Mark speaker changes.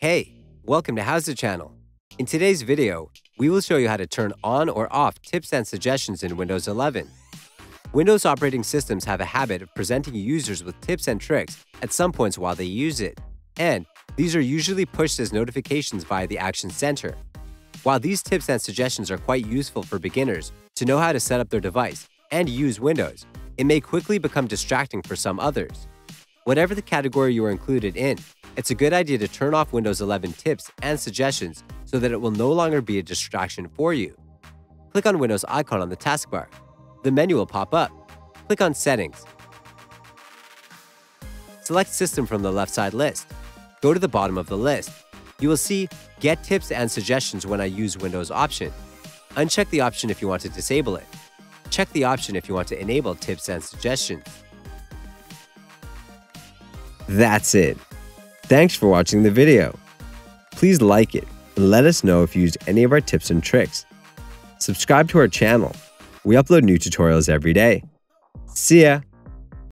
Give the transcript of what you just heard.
Speaker 1: Hey, welcome to HOWZA channel. In today's video, we will show you how to turn on or off tips and suggestions in Windows 11. Windows operating systems have a habit of presenting users with tips and tricks at some points while they use it, and these are usually pushed as notifications via the Action Center. While these tips and suggestions are quite useful for beginners to know how to set up their device and use Windows, it may quickly become distracting for some others. Whatever the category you are included in, it's a good idea to turn off Windows 11 tips and suggestions so that it will no longer be a distraction for you. Click on Windows icon on the taskbar. The menu will pop up. Click on Settings. Select System from the left side list. Go to the bottom of the list. You will see Get Tips and Suggestions when I use Windows option. Uncheck the option if you want to disable it. Check the option if you want to enable tips and suggestions. That's it. Thanks for watching the video. Please like it and let us know if you used any of our tips and tricks. Subscribe to our channel. We upload new tutorials every day. See ya!